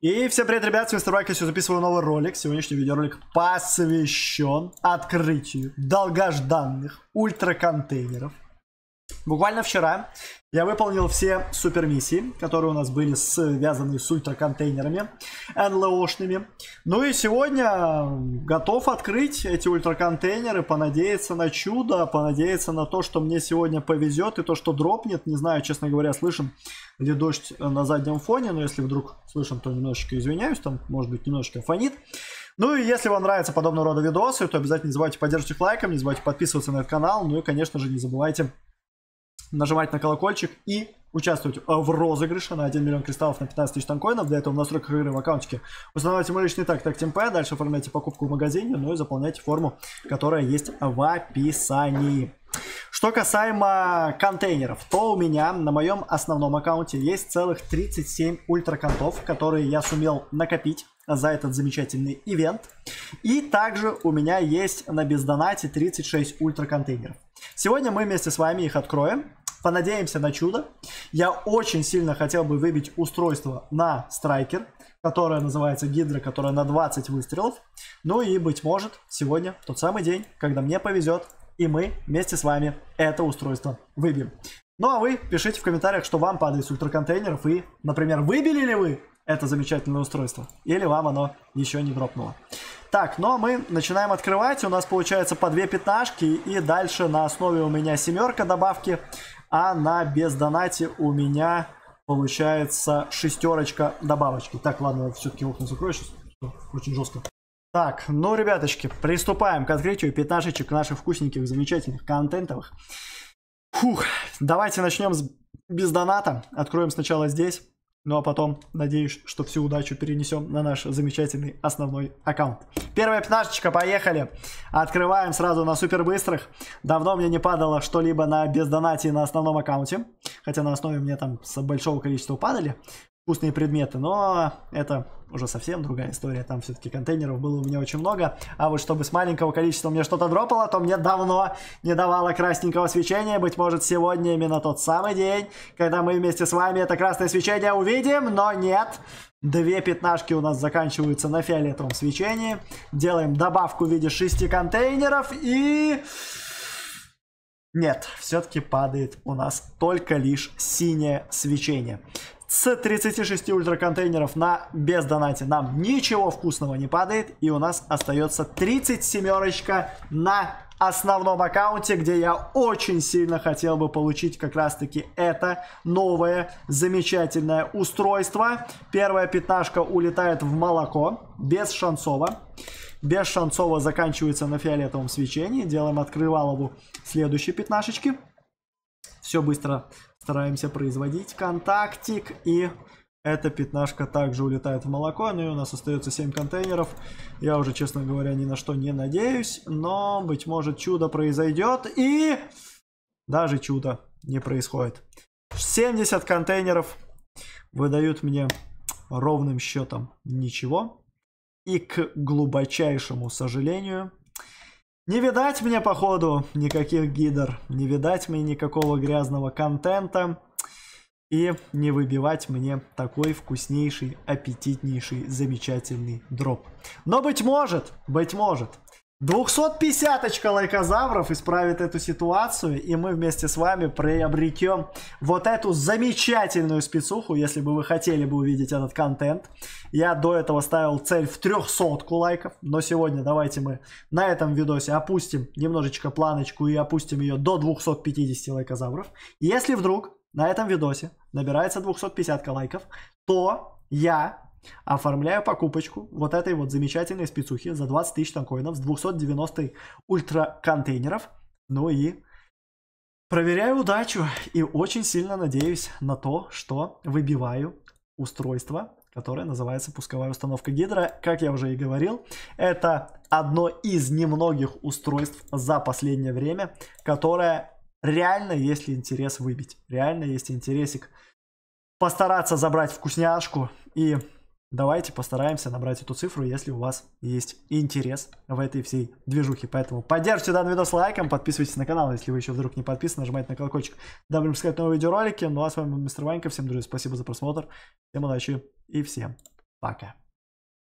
И всем привет, ребят, с Мистер Вайк, я сегодня записываю новый ролик. Сегодняшний видеоролик посвящен открытию долгожданных ультраконтейнеров. Буквально вчера я выполнил все супер миссии, которые у нас были связаны с ультраконтейнерами НЛОшными. Ну и сегодня готов открыть эти ультраконтейнеры, понадеяться на чудо, понадеяться на то, что мне сегодня повезет и то, что дропнет. Не знаю, честно говоря, слышим ли дождь на заднем фоне, но если вдруг слышим, то немножечко извиняюсь, там может быть немножечко фонит. Ну и если вам нравятся подобного рода видосы, то обязательно не забывайте поддерживать их лайком, не забывайте подписываться на этот канал, ну и, конечно же, не забывайте нажимать на колокольчик и участвовать в розыгрыше на 1 миллион кристаллов на 15 тысяч танкоинов. Для этого в настройках игры в аккаунтике устанавливайте мой личный так, так, темпе, дальше оформляйте покупку в магазине, ну и заполняйте форму, которая есть в описании. Что касаемо контейнеров, то у меня на моем основном аккаунте есть целых 37 ультраконтов, которые я сумел накопить за этот замечательный ивент. И также у меня есть на бездонате 36 ультраконтейнеров. Сегодня мы вместе с вами их откроем. Понадеемся на чудо. Я очень сильно хотел бы выбить устройство на страйкер, которое называется Гидра, которое на 20 выстрелов. Ну и, быть может, сегодня тот самый день, когда мне повезет, и мы вместе с вами это устройство выбьем. Ну а вы пишите в комментариях, что вам падает с ультраконтейнеров и, например, выбили ли вы это замечательное устройство, или вам оно еще не дропнуло. Так, ну а мы начинаем открывать. У нас получается по две пятнашки. И дальше на основе у меня семерка добавки. А на бездонате у меня получается шестерочка добавочки. Так, ладно, все-таки окна закрою сейчас. Очень жестко. Так, ну, ребяточки, приступаем к открытию пятнашечек наших вкусненьких, замечательных, контентовых. Фух, давайте начнем с бездоната. Откроем сначала здесь. Ну а потом, надеюсь, что всю удачу перенесем на наш замечательный основной аккаунт. Первая пятнашечка, поехали. Открываем сразу на супер быстрых. Давно мне не падало что-либо на бездонате на основном аккаунте. Хотя на основе мне там с большого количества падали вкусные предметы, но это уже совсем другая история, там все-таки контейнеров было у меня очень много, а вот чтобы с маленького количества мне что-то дропало, то мне давно не давало красненького свечения, быть может сегодня именно тот самый день, когда мы вместе с вами это красное свечение увидим, но нет, Две пятнашки у нас заканчиваются на фиолетовом свечении. Делаем добавку в виде шести контейнеров и... Нет, все-таки падает у нас только лишь синее свечение. С 36 ультраконтейнеров на бездонате нам ничего вкусного не падает. И у нас остается 37 на основном аккаунте, где я очень сильно хотел бы получить как раз-таки это новое замечательное устройство. Первая пятнашка улетает в молоко, без шансова. Без шансова заканчивается на фиолетовом свечении. Делаем открывалову следующей пятнашечки. Все быстро стараемся производить. Контактик и эта пятнашка также улетает в молоко. Ну и у нас остается 7 контейнеров. Я уже, честно говоря, ни на что не надеюсь. Но, быть может, чудо произойдет. И даже чудо не происходит. 70 контейнеров выдают мне ровным счетом ничего. И к глубочайшему сожалению, не видать мне, походу, никаких гидр, не видать мне никакого грязного контента и не выбивать мне такой вкуснейший, аппетитнейший, замечательный дроп. Но быть может, быть может, 250-очка лайкозавров исправит эту ситуацию, и мы вместе с вами приобретем вот эту замечательную спецуху, если бы вы хотели бы увидеть этот контент. Я до этого ставил цель в 300 лайков, но сегодня давайте мы на этом видосе опустим немножечко планочку и опустим ее до 250 лайкозавров. Если вдруг на этом видосе набирается 250 лайков, то я Оформляю покупочку вот этой вот замечательной спецухи за 20 тысяч танкоинов с 290 ультра контейнеров. Ну и проверяю удачу и очень сильно надеюсь на то, что выбиваю устройство, которое называется пусковая установка Гидра. Как я уже и говорил, это одно из немногих устройств за последнее время, которое реально есть ли интерес выбить. Реально есть интересик постараться забрать вкусняшку и Давайте постараемся набрать эту цифру, если у вас есть интерес в этой всей движухе. Поэтому поддержите данный видос лайком, подписывайтесь на канал, если вы еще вдруг не подписаны, нажимайте на колокольчик, дабы не новые видеоролики. Ну а с вами был Мистер Ванька, всем, друзья, спасибо за просмотр, всем удачи и всем Пока.